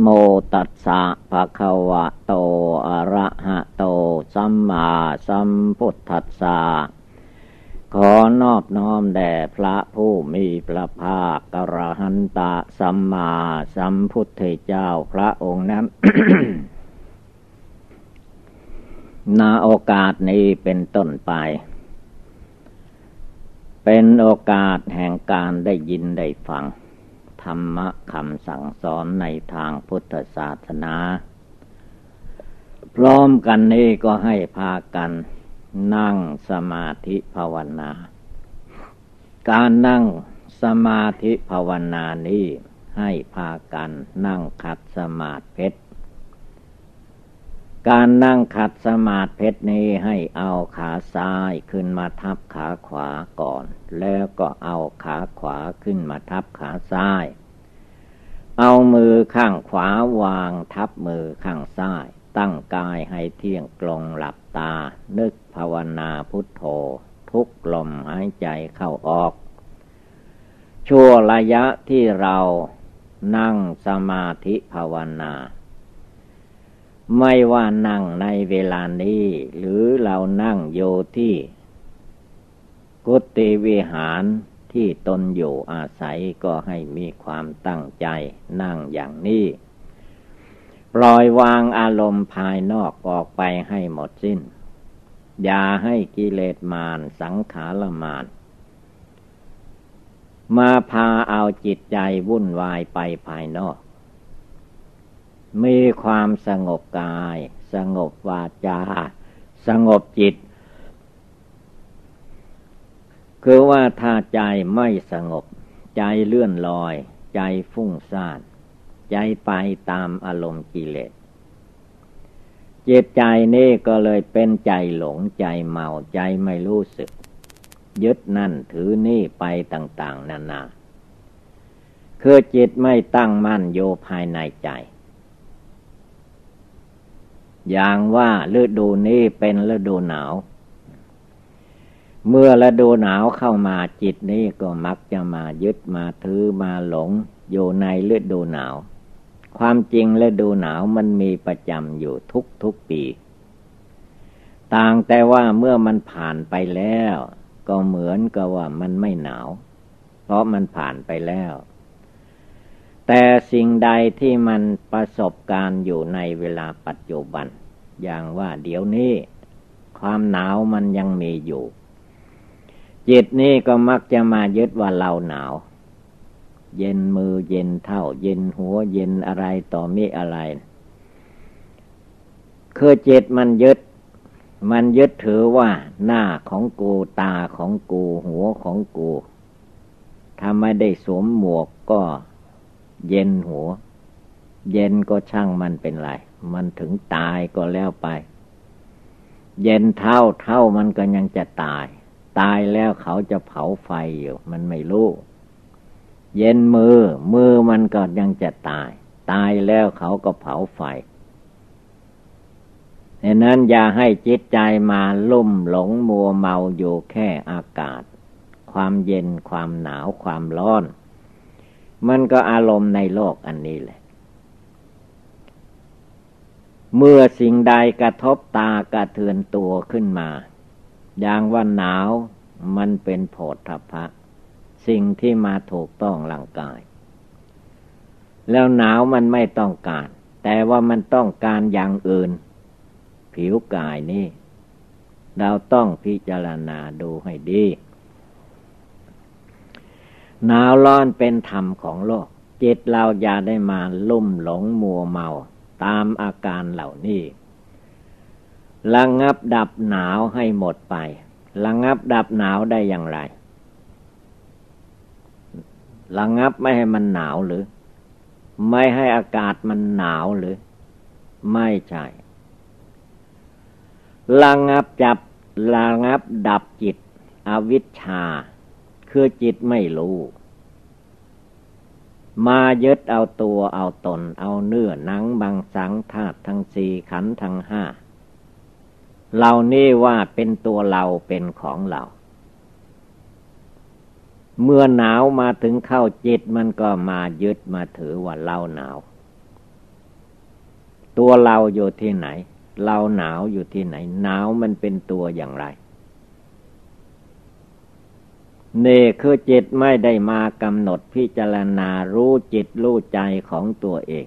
โมตัสสะภะคะวะโต อะระหะโต สัมมาสัมพุทธัสสะ ขอนอบน้อมแด่พระผู้มีพระภาคกระหันตะสัมมาสัมพุทธเจ้าพระองค์นั้นนาโอกาสนี้เป็นต้นไป เป็นโอกาสแห่งการได้ยินได้ฟัง ธรรมะคำสั่งสอนในทางพุทธศาสนา พร้อมกันนี้ก็ให้พากันนั่งสมาธิภาวนา การนั่งสมาธิภาวนานี้ให้พากันนั่งขัดสมาธิเพชร การนั่งขัดสมาธิเพชรนี้ให้เอาขาซ้ายขึ้นมาทับขาขวาก่อน แล้วก็เอาขาขวาขึ้นมาทับขาซ้าย เอามือข้างขวาวางทับมือข้างซ้าย ตั้งกายให้เที่ยงตรงหลับตา นึกภาวนาพุทโธ ทุกลมหายใจเข้าออก ชั่วระยะที่เรานั่งสมาธิภาวนา ไม่ว่านั่งในเวลานี้ หรือเรานั่งโยที่ กุฏิวิหารที่ตนอยู่อาศัยก็ให้มีความตั้งใจนั่งอย่างนี้ปล่อยวางอารมณ์ภายนอกออกไปให้หมดสิ้น อย่าให้กิเลสมารสังขารมารมาพาเอาจิตใจวุ่นวายไปภายนอก มีความสงบกาย สงบวาจา สงบจิต คือว่าถ้าใจไม่สงบ ใจเลื่อนลอย ใจฟุ้งซ่าน ใจไปตามอารมณ์กิเลสจิตใจนี่ก็เลยเป็นใจหลงใจเมาใจไม่รู้สึก ยึดนั่นถือนี่ไปต่าง ๆ นานาคือจิตไม่ตั้งมั่นโยภายในใจ อย่างว่าฤดูนี้เป็นฤดูหนาว เมื่อฤดูหนาวเข้ามาจิตนี้ก็มักจะมายึดมาถือมาหลง อยู่ในฤดูหนาว ความจริงฤดูหนาวมันมีประจำอยู่ทุกทุกปี ต่างแต่ว่าเมื่อมันผ่านไปแล้ว ก็เหมือนกับว่ามันไม่หนาว เพราะมันผ่านไปแล้ว แต่สิ่งใดที่มันประสบการณ์อยู่ในเวลาปัจจุบัน อย่างว่าเดี๋ยวนี้ ความหนาวมันยังมีอยู่ จิตนี่ก็มักจะมายึดว่าเราหนาว เย็นมือเย็นเท่า เย็นหัวเย็นอะไรต่อมีอะไร คือจิตมันยึด มันยึดถือว่า หน้าของกูตาของกู หัวของกู ถ้าไม่ได้สวมหมวกก็ เย็นหัว เย็นก็ช่างมันเป็นไร มันถึงตายก็แล้วไป เย็นเท่าเท่ามันก็ยังจะตาย ตายแล้วเขาจะเผาไฟอยู่ มันไม่รู้ เย็นมือ มือมันก็ยังจะตาย ตายแล้วเขาก็เผาไฟดังนั้นอย่าให้จิตใจมาลุ่มหลงมัวเมาอยู่แค่อากาศ ความเย็นความหนาวความร้อน มันก็อารมณ์ในโลกอันนี้แหละ เมื่อสิ่งใดกระทบตากระเทือนตัวขึ้นมา อย่างว่าหนาวมันเป็นโผฏฐพะ สิ่งที่มาถูกต้องร่างกาย แล้วหนาวมันไม่ต้องการ แต่ว่ามันต้องการอย่างอื่น ผิวกายนี่ เราต้องพิจารณาดูให้ดี หนาวร้อนเป็นธรรมของโลก จิตเราอย่าได้มาลุ่มหลงมัวเมาตามอาการเหล่านี้ระงับดับหนาวให้หมดไประงับดับหนาวได้อย่างไรระงับไม่ให้มันหนาวหรือ ไม่ให้อากาศมันหนาวหรือ ไม่ใช่ระงับจับระงับดับจิต อวิชชา คือจิตไม่รู้ มายึดเอาตัวเอาตน เอาเนื้อหนังบางสังธาตุทั้งสี่ขันทั้งห้าเหล่านี้ว่าเป็นตัวเราเป็นของเราเมื่อหนาวมาถึงเข้าจิตมันก็มายึดมาถือว่าเราหนาว ตัวเราอยู่ที่ไหน เราหนาวอยู่ที่ไหน หนาวมันเป็นตัวอย่างไร นี่คือจิตไม่ได้มากำหนดพิจารณารู้จิตรู้ใจของตัวเอง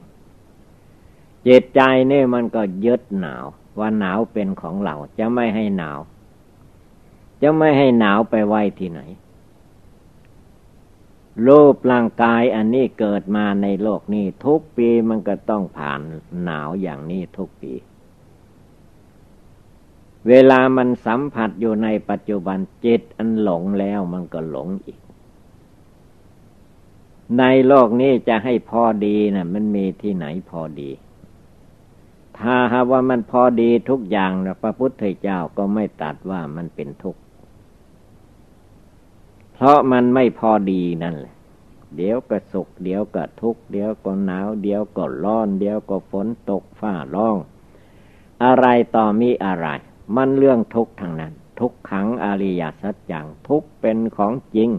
จิตใจนี่มันก็ยึดหนาว ว่าหนาวเป็นของเราจะไม่ให้หนาว จะไม่ให้หนาวไปไว้ที่ไหน รูปร่างกายอันนี้เกิดมาในโลกนี้ทุกปีมันก็ต้องผ่านหนาวอย่างนี้ทุกปี เวลามันสัมผัสอยู่ในปัจจุบันจิตอันหลงแล้วมันก็หลงอีก ในโลกนี้จะให้พอดีนะ่ะ มันมีที่ไหนพอดี ถ้าหาว่ามันพอดีทุกอย่างนะพระพุทธเจ้าก็ไม่ตัดว่ามันเป็นทุกข์ เพราะมันไม่พอดีนั่นแหละ เดี๋ยวก็สุข เดี๋ยวก็ทุกข์ เดี๋ยวก็หนาว เดี๋ยวก็ร้อน เดี๋ยวก็ฝนตกฟ้าร้อง อะไรต่อมีอะไร มันเรื่องทุกข์ทางนั้น ทุกขังอริยสัจจังทุกเป็นของจริง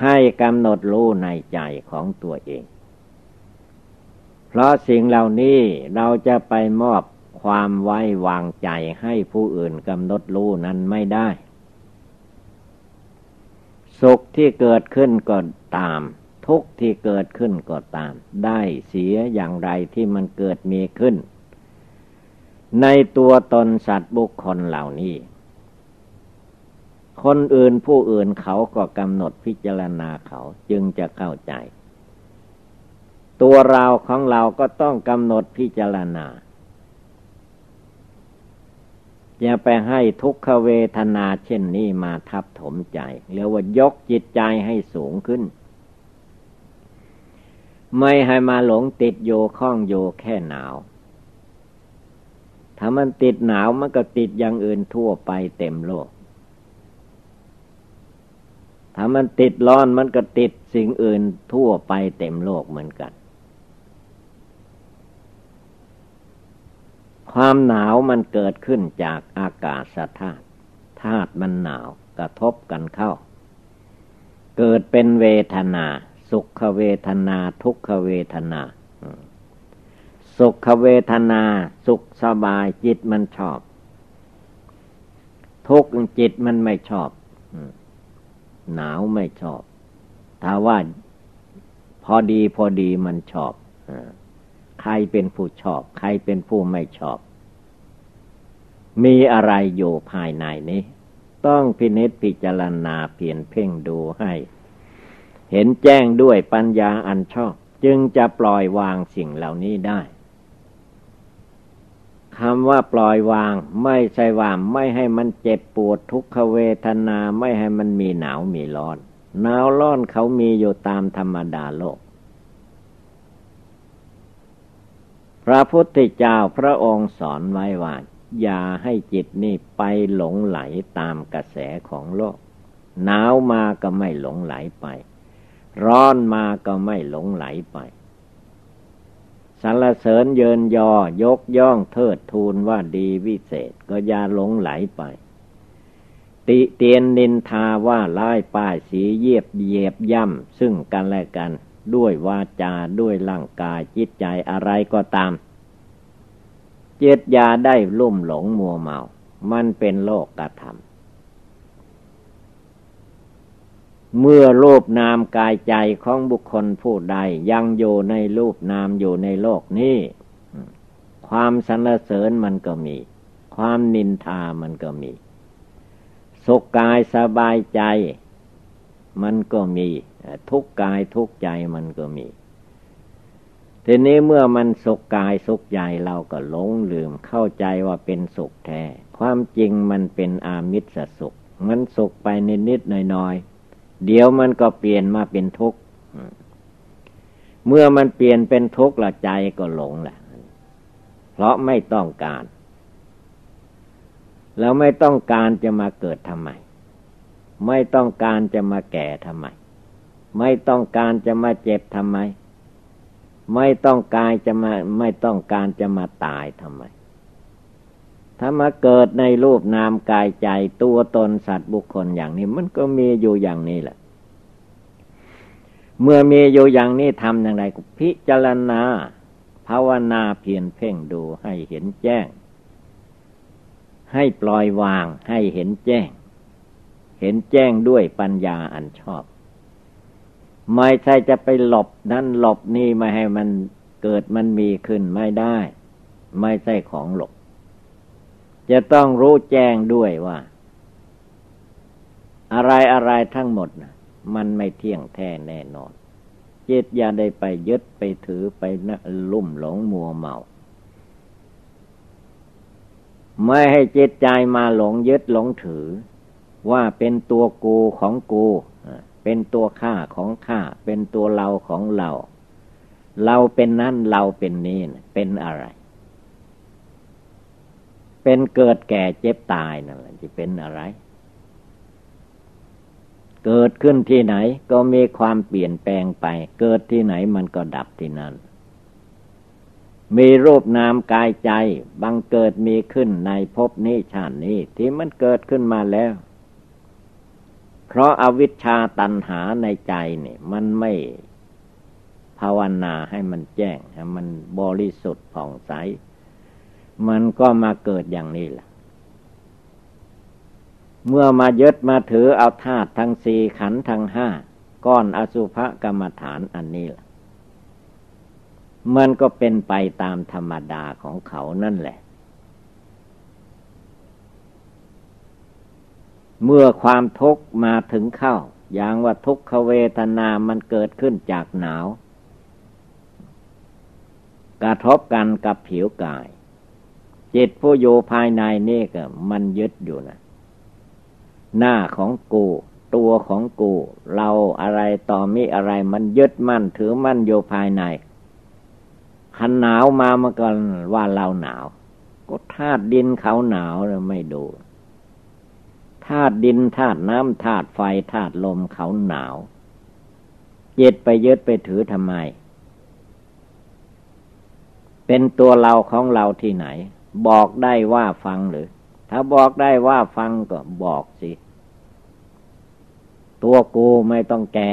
ให้กำหนดรู้ในใจของตัวเอง เพราะสิ่งเหล่านี้เราจะไปมอบความไว้วางใจให้ผู้อื่นกำหนดรู้นั้นไม่ได้ สุขที่เกิดขึ้นก็ตาม ทุกที่เกิดขึ้นก็ตาม ได้เสียอย่างไรที่มันเกิดมีขึ้น ในตัวตนสัตว์บุคคลเหล่านี้ คนอื่นผู้อื่นเขาก็กำหนดพิจารณาเขาจึงจะเข้าใจ ตัวเราของเราก็ต้องกำหนดพิจารณาอย่าไปให้ทุกขเวทนาเช่นนี้มาทับถมใจเรียกว่ายกจิตใจให้สูงขึ้น ไม่ให้มาหลงติดโยข้องโยแค่หนาว ถ้ามันติดหนาวมันก็ติดอย่างอื่นทั่วไปเต็มโลก ถ้ามันติดร้อนมันก็ติดสิ่งอื่นทั่วไปเต็มโลกเหมือนกัน ความหนาวมันเกิดขึ้นจากอากาศธาตุธาตุมันหนาวกระทบกันเข้า เกิดเป็นเวทนา สุขเวทนา ทุกขเวทนา สุขเวทนาสุขสบายจิตมันชอบ ทุกจิตมันไม่ชอบ หนาวไม่ชอบ ถ้าว่าพอดีพอดีมันชอบใครเป็นผู้ชอบ ใครเป็นผู้ไม่ชอบ มีอะไรอยู่ภายในนี้ ต้องพินิจพิจารณาเพียนเพ่งดูให้ เห็นแจ้งด้วยปัญญาอันชอบ จึงจะปล่อยวางสิ่งเหล่านี้ได้ คำว่าปล่อยวาง ไม่ใช่ว่าไม่ให้มันเจ็บปวดทุกขเวทนาไม่ให้มันมีหนาวมีร้อนหนาวร้อนเขามีอยู่ตามธรรมดาโลก พระพุทธเจ้าพระองค์สอนไว้ว่าอย่าให้จิตนี่ไปหลงไหลตามกระแสของโลก หนาวมาก็ไม่หลงไหลไป ร้อนมาก็ไม่หลงไหลไป สรรเสริญเยินยอยกย่องเทิดทูนว่าดีวิเศษก็อย่าหลงไหลไป ติเตียนนินทาว่าไล่ป้ายสีเยียบเยียบย่ำซึ่งกันและกัน ด้วยวาจาด้วยร่างกายจิตใจอะไรก็ตาม เจตยาได้ลุ่มหลงมัวเมา มันเป็นโลกกระทำ เมื่อรูปนามกายใจของบุคคลผู้ใด ยังอยู่ในรูปนามอยู่ในโลกนี้ ความสรรเสริญมันก็มี ความนินทามันก็มี สุขกายสบายใจ มันก็มี ทุกกายทุกใจมันก็มี ทีนี้เมื่อมันสุขกายสุขใจเราก็หลงลืมเข้าใจว่าเป็นสุขแท้ ความจริงมันเป็นอามิสสุข มันสุขไปนิดนิดหน่อยหน่อย เดี๋ยวมันก็เปลี่ยนมาเป็นทุกข์เมื่อมันเปลี่ยนเป็นทุกข์ละใจก็หลงแหละเพราะไม่ต้องการ แล้วไม่ต้องการจะมาเกิดทำไม ไม่ต้องการจะมาแก่ทำไม ไม่ต้องการจะมาเจ็บทำไม ไม่ต้องการจะมา ไม่ต้องการจะมาตายทำไม ถ้ามาเกิดในรูปนามกายใจตัวตนสัตว์บุคคลอย่างนี้ มันก็มีอยู่อย่างนี้แหละ เมื่อมีอยู่อย่างนี้ทำอย่างไรก็พิจารณา ภาวนาเพียรเพ่งดูให้เห็นแจ้ง ให้ปล่อยวางให้เห็นแจ้ง เห็นแจ้งด้วยปัญญาอันชอบ ไม่ใช่จะไปหลบนั่นหลบนี่ไม่ให้มันเกิดมันมีขึ้นไม่ได้ ไม่ใช่ของหลบ จะต้องรู้แจ้งด้วยว่า อะไรอะไรทั้งหมดนะมันไม่เที่ยงแท้แน่นอนจิตอย่าได้ไปยึดไปถือไปนะลุ่มหลงมัวเมา ไม่ให้จิตใจมาหลงยึดหลงถือ ว่าเป็นตัวกูของกูเป็นตัวข้าของข้าเป็นตัวเราของเรา เราเป็นนั่นเราเป็นนี่เป็นอะไร เป็นเกิดแก่เจ็บตายนั่นแหละจะเป็นอะไร เกิดขึ้นที่ไหนก็มีความเปลี่ยนแปลงไป เกิดที่ไหนมันก็ดับที่นั่น มีรูปนามกายใจ บังเกิดมีขึ้นในภพนี้ชาตินี้ที่มันเกิดขึ้นมาแล้ว เพราะอาวิชชาตันหาในใจเนี่ยมันไม่ภาวนาให้มันแจ้งให้มันบริสุทธิ์ผ่องใส มันก็มาเกิดอย่างนี้แหละ เมื่อมายึดมาถือเอาธาตุทั้งสี่ขันทั้งห้าก้อนอสุภกรรมฐานอันนี้ละมันก็เป็นไปตามธรรมดาของเขานั่นแหละ เมื่อความทุกข์มาถึงเข้า อย่างว่าทุกขเวทนามันเกิดขึ้นจากหนาว กระทบกันกับผิวกาย จิตผู้อยู่ภายในนี่ก็มันยึดอยู่นะหน้าของกู ตัวของกู เราอะไรต่อมีอะไรมันยึดมั่นถือมั่นอยู่ภายในขันหนาวมาเมื่อก่อนว่าเราหนาว ก็ธาตุดินเขาหนาวเราไม่ดูธาตุดินธาตุน้ำธาตุไฟธาตุลมเขาหนาวยึดไปยึดไปถือทำไม เป็นตัวเราของเราที่ไหน บอกได้ว่าฟังหรือ ถ้าบอกได้ว่าฟังก็บอกสิ ตัวกูไม่ต้องแก่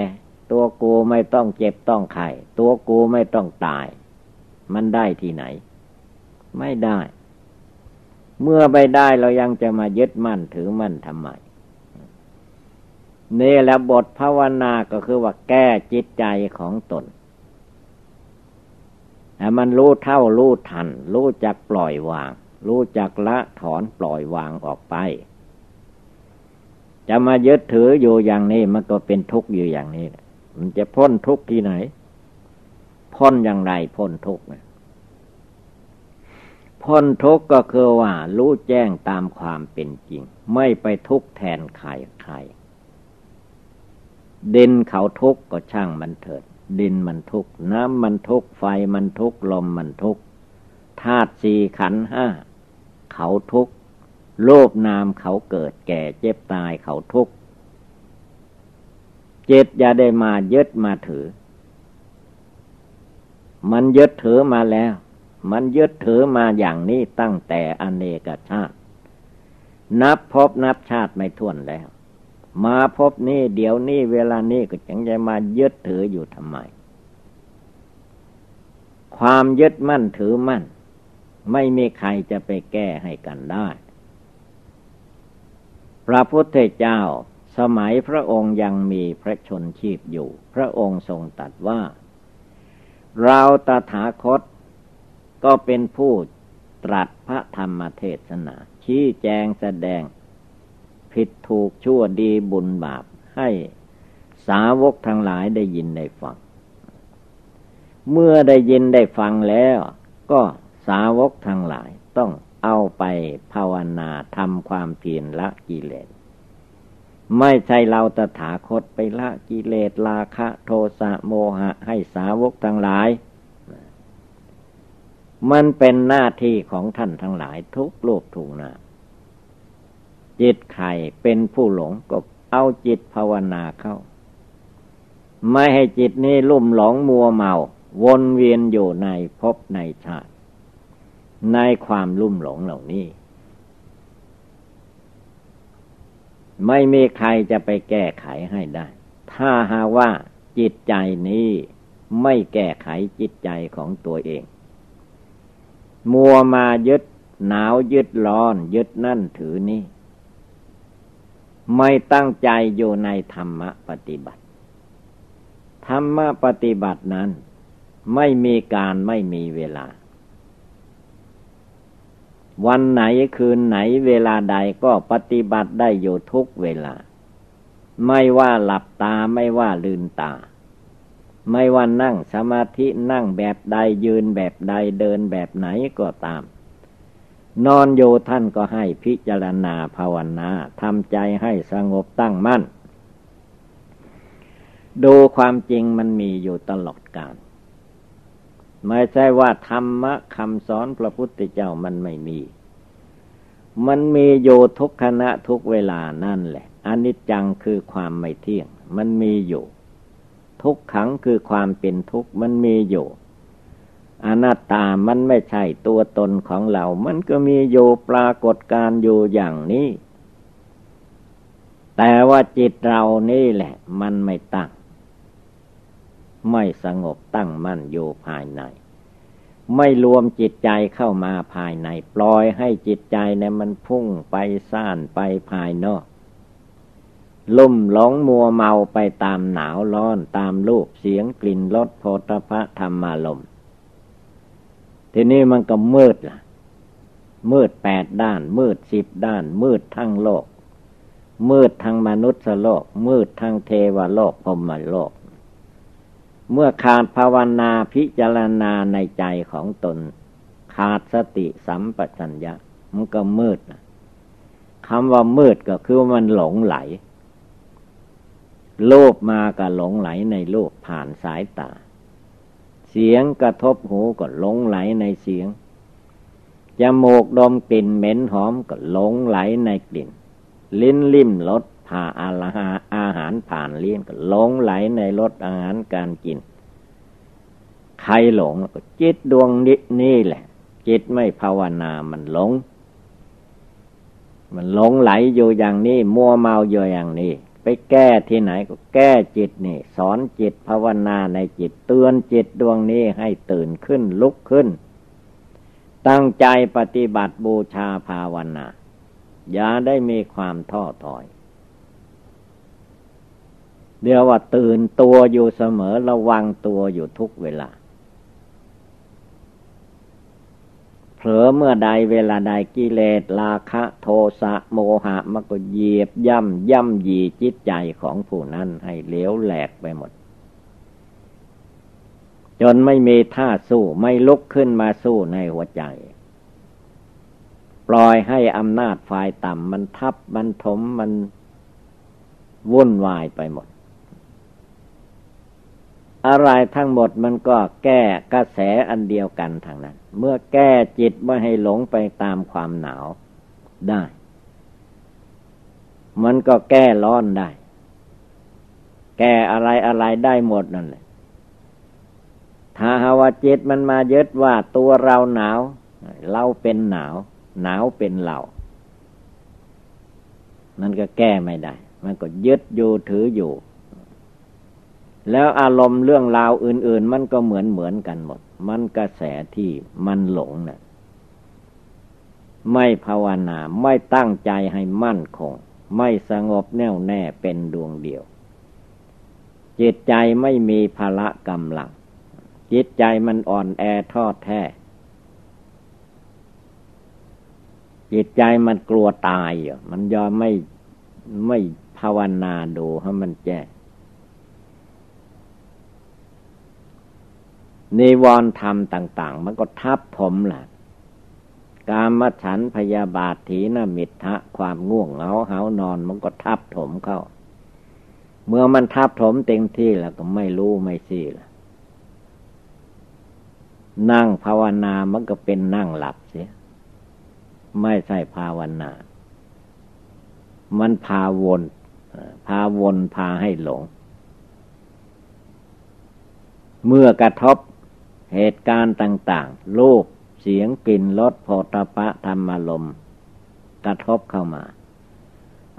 ตัวกูไม่ต้องเจ็บต้องไข้ตัวกูไม่ต้องตาย มันได้ที่ไหน ไม่ได้ เมื่อไปได้เรายังจะมายึดมั่นถือมั่นทำไมนี่แหละบทภาวนาก็คือว่าแก้จิตใจของตน มันรู้เท่ารู้ทัน รู้จักปล่อยวาง รู้จักละถอนปล่อยวางออกไป จะมายึดถืออยู่อย่างนี้มันก็เป็นทุกข์อยู่อย่างนี้ มันจะพ้นทุกข์ที่ไหน พ้นอย่างไรพ้นทุกข์พ้นทุกข์ก็คือว่า รู้แจ้งตามความเป็นจริง ไม่ไปทุกข์แทนใครใครดินเขาทุกข์ก็ช่างมันเถิด ดินมันทุกข์น้ำมันทุกข์ไฟมันทุกข์ลมมันทุกข์ธาตุสี่ขันห้าเขาทุกข์โลภนามเขาเกิดแก่เจ็บตายเขาทุกข์เจ็ดอย่าได้มายึดมาถือ มันยึดถือมาแล้ว มันยึดถือมาอย่างนี้ตั้งแต่อเนกชาติ นับพบนับชาติไม่ท้วนแล้ว มาพบนี่เดี๋ยวนี้เวลานี้ก็ยังจะมายึดถืออยู่ทำไม ความยึดมั่นถือมั่น ไม่มีใครจะไปแก้ให้กันได้ พระพุทธเจ้าสมัยพระองค์ยังมีพระชนชีพอยู่ พระองค์ทรงตัดว่า เราตถาคตก็เป็นผู้ตรัสพระธรรมเทศนา ชี้แจงแสดง ผิดถูกชั่วดีบุญบาปให้สาวกทั้งหลายได้ยินได้ฟัง เมื่อได้ยินได้ฟังแล้ว ก็สาวกทั้งหลายต้องเอาไปภาวนาทำความเพียรละกิเลส ไม่ใช่เราตถาคตไปละกิเลสราคะโทสะโมหะให้สาวกทั้งหลาย มันเป็นหน้าที่ของท่านทั้งหลายทุกโลกถูกนา จิตใครเป็นผู้หลงก็เอาจิตภาวนาเข้า ไม่ให้จิตนี้ลุ่มหลงมัวเมา วนเวียนอยู่ในภพในชาติ ในความลุ่มหลงเหล่านี้ ไม่มีใครจะไปแก้ไขให้ได้ ถ้าหาว่าจิตใจนี้ไม่แก้ไขจิตใจของตัวเอง มัวมายึดหนาวยึดร้อน ยึดนั่นถือนี่ ไม่ตั้งใจอยู่ในธรรมปฏิบัติ ธรรมปฏิบัตินั้น ไม่มีการไม่มีเวลา วันไหนคืนไหนเวลาใดก็ปฏิบัติได้อยู่ทุกเวลา ไม่ว่าหลับตาไม่ว่าลืนตา ไม่ว่านั่งสมาธินั่งแบบใดยืนแบบใดเดินแบบไหนก็ตาม นอนอยู่ท่านก็ให้พิจารณาภาวนาทำใจให้สงบตั้งมั่น ดูความจริงมันมีอยู่ตลอดกาลไม่ใช่ว่าธรรมะคำสอนพระพุทธเจ้ามันไม่มี มันมีอยู่ทุกขณะทุกเวลานั่นแหละอนิจจังคือความไม่เที่ยง มันมีอยู่ ทุกขังคือความเป็นทุกข์มันมีอยู่ อนัตตามันไม่ใช่ตัวตนของเรา มันก็มีอยู่ปรากฏการอยู่อย่างนี้ แต่ว่าจิตเรานี่แหละ มันไม่ตั้ง ไม่สงบตั้งมั่นอยู่ภายใน ไม่รวมจิตใจเข้ามาภายใน ปล่อยให้จิตใจเนี่ยมันพุ่งไปซ่านไปภายนอกลุ่มหลงมัวเมาไปตามหนาวร้อนตามรูปเสียงกลิ่นรสโพธพะธรรมารม ทีนี้มันก็มืดล่ะ มืดแปดด้าน มืดสิบด้าน มืดทั้งโลก มืดทั้งมนุษย์โลก มืดทั้งเทวโลกพรมโลก เมื่อขาดภาวนาพิจารณาในใจของตน ขาดสติสัมปชัญญะ มันก็มืดนะคำว่ามืดก็คือมันหลงไหลโลภมาก็หลงไหลในโลกผ่านสายตา เสียงกระทบหูก็หลงไหลในเสียง จมูกดมกลิ่นเหม็นหอมก็หลงไหลในกลิ่น ลิ้นลิ่มรสผ่าอาหาอาหารผ่านลิ้นก็หลงไหลในรสอาหารการกิน ใครหลงก็จิตดวงนี้นี่แหละ จิตไม่ภาวนามันหลง มันหลงไหลอยู่อย่างนี้ มัวเมาอยู่อย่างนี้ ไปแก้ที่ไหนก็แก้จิตนี่ สอนจิตภาวนาในจิตเตือนจิตดวงนี้ให้ตื่นขึ้นลุกขึ้น ตั้งใจปฏิบัติบูชาภาวนา อย่าได้มีความท้อถอย เดี๋ยวว่าตื่นตัวอยู่เสมอระวังตัวอยู่ทุกเวลา เผลอเมื่อใดเวลาใดกิเลสราคะโทสะโมหะมันก็เหยียบย่ำย่ำยีจิตใจของผู้นั้นให้เหลวแหลกไปหมด จนไม่มีท่าสู้ไม่ลุกขึ้นมาสู้ในหัวใจ ปล่อยให้อำนาจฝ่ายต่ำมันทับมันถมมันวุ่นวายไปหมด อะไรทั้งหมดมันก็แก้กระแสอันเดียวกันทางนั้น เมื่อแก้จิตไม่ให้หลงไปตามความหนาวได้ มันก็แก้ร้อนได้ แก้อะไรอะไรได้หมดนั่นแหละถ้าหาว่าจิตมันมายึดว่าตัวเราหนาว เราเป็นหนาว หนาวเป็นเรามันก็แก้ไม่ได้ มันก็ยึดอยู่ถืออยู่ แล้วอารมณ์เรื่องราวอื่น ๆ มันก็เหมือนเหมือนกันหมด มันกระแสที่มันหลงนะ่ะไม่ภาวนา ไม่ตั้งใจให้มั่นคง ไม่สงบแน่วแน่เป็นดวงเดียว จิตใจไม่มีภละกำลัง จิตใจมันอ่อนแอทอดแท้ จิตใจมันกลัวตายอ่มันยอมไม่ไม่ภาวนาดูให้มันแจ้ นิวรณ์ธรรมต่าง ๆ มันก็ทับถมแหละกามฉันพยาบาทถีนมิทะความง่วงเหงาเหานอนมันก็ทับถมเข้า เมื่อมันทับถมเต็มที่แล้วก็ไม่รู้ไม่ซี่ละนั่งภาวนามันก็เป็นนั่งหลับเสีย ไม่ใช่ภาวนา มันพาวนพาวนพาให้หลง เมื่อกระทบ เหตุการณ์ต่าง ๆ รูป เสียง กลิ่น รสโผฏฐะธรรมารมกระทบเข้ามา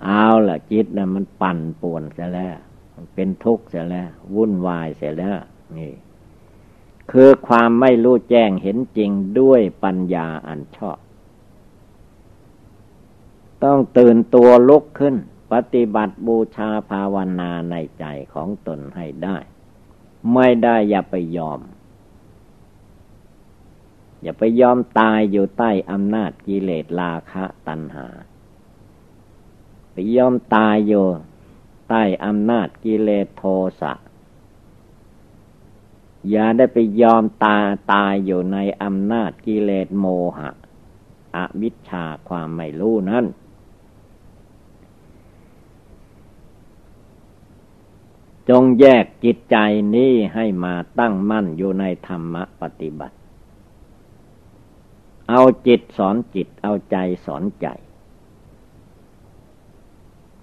เอาละจิตนะมันปั่นป่วนเสียแล้ว มันเป็นทุกข์เสียแล้ว วุ่นวายเสียแล้ว นี่ คือความไม่รู้แจ้งเห็นจริงด้วยปัญญาอันชอบ ต้องตื่นตัวลุกขึ้น ปฏิบัติบูชาภาวนาในใจของตนให้ได้ ไม่ได้อย่าไปยอม อย่าไปยอมตายอยู่ใต้อำนาจกิเลสราคะตัณหา ไปยอมตายอยู่ใต้อำนาจกิเลสโทสะ อย่าได้ไปยอมตาตายอยู่ในอำนาจกิเลสโมหะ อวิชชาความไม่รู้นั้นจงแยกจิตใจนี้ให้มาตั้งมั่นอยู่ในธรรมปฏิบัติ เอาจิตสอนจิต เอาใจสอนใจ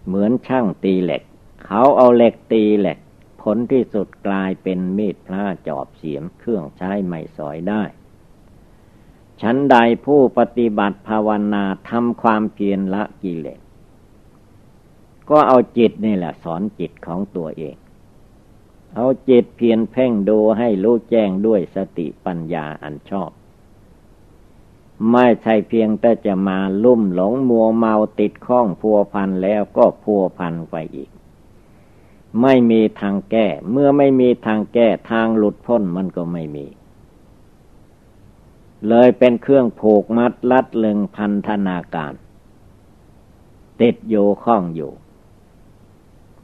เหมือนช่างตีเหล็ก เขาเอาเหล็กตีเหล็ก ผลที่สุดกลายเป็นมีดพระจอบเสียมเครื่องใช้ไม่สอยได้ฉันใดผู้ปฏิบัติภาวนาทำความเพียรละกิเลส ก็เอาจิตนี่แหละสอนจิตของตัวเอง เอาจิตเพียรเพ่งดูให้รู้แจ้งด้วยสติปัญญาอันชอบ ไม่ใช่เพียงแต่จะมาลุ่มหลงมัวเมาติดข้องพัวพันแล้วก็พัวพันไปอีก ไม่มีทางแก้ เมื่อไม่มีทางแก้ทางหลุดพ้นมันก็ไม่มี เลยเป็นเครื่องผูกมัดลัดลึงพันธนาการ ติดโยข้องอยู่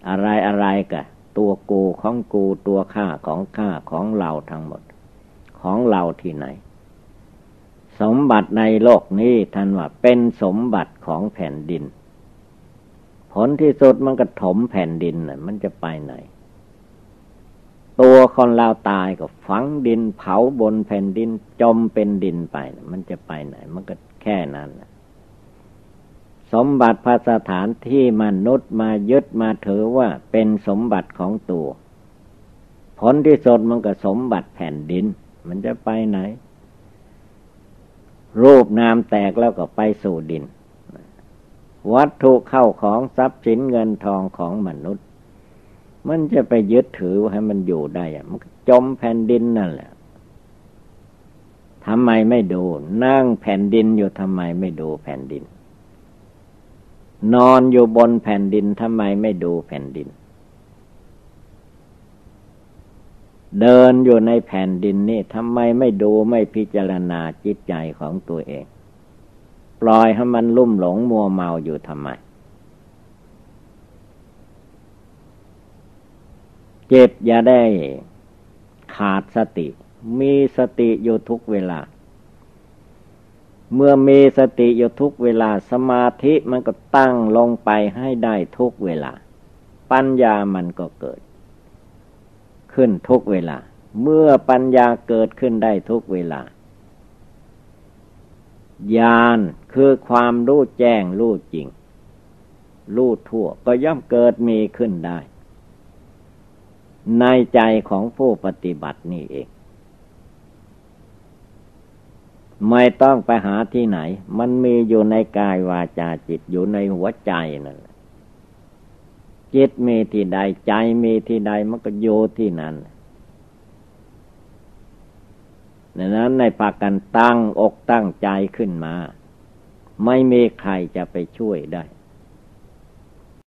อะไรอะไรกะ ตัวกูของกูตัวข้าของข้าของเราทั้งหมด ของเราที่ไหน สมบัติในโลกนี้ท่านว่าเป็นสมบัติของแผ่นดิน ผลที่สุดมันก็ถมแผ่นดินน่ะมันจะไปไหน ตัวคนเราตายก็ฝังดินเผาบนแผ่นดินจมเป็นดินไป มันจะไปไหน มันก็แค่นั้นสมบัติภาสถานที่มนุษย์มายึดมาถือว่าเป็นสมบัติของตัว ผลที่สุดมันก็สมบัติแผ่นดิน มันจะไปไหน รูปนามแตกแล้วก็ไปสู่ดิน วัตถุเข้าของทรัพย์สินเงินทองของมนุษย์ มันจะไปยึดถือให้มันอยู่ได้มันจมแผ่นดินนั่นแหละทำไมไม่ดู นั่งแผ่นดินอยู่ทำไมไม่ดูแผ่นดิน นอนอยู่บนแผ่นดินทำไมไม่ดูแผ่นดิน เดินอยู่ในแผ่นดินนี่ทำไมไม่ดูไม่พิจารณาจิตใจของตัวเอง ปล่อยให้มันลุ่มหลงมัวเมาอยู่ทำไม เจ็บอย่าได้ขาดสติ มีสติอยู่ทุกเวลา เมื่อมีสติอยู่ทุกเวลาสมาธิมันก็ตั้งลงไปให้ได้ทุกเวลา ปัญญามันก็เกิด ขึ้นทุกเวลา เมื่อปัญญาเกิดขึ้นได้ทุกเวลาญาณคือความรู้แจ้งรู้จริง รู้ทั่วก็ย่อมเกิดมีขึ้นได้ ในใจของผู้ปฏิบัตินี่เอง ไม่ต้องไปหาที่ไหน มันมีอยู่ในกายวาจาจิตอยู่ในหัวใจนั่นแหละ จิตมีที่ใดใจมีที่ใดมันก็โยที่นั่นดังนั้นในปากันตั้งอกตั้งใจขึ้นมา ไม่มีใครจะไปช่วยได้